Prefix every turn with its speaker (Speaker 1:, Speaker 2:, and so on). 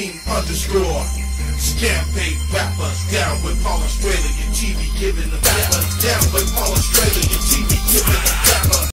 Speaker 1: Team Scam paid rappers down with all Australian TV giving the rappers down.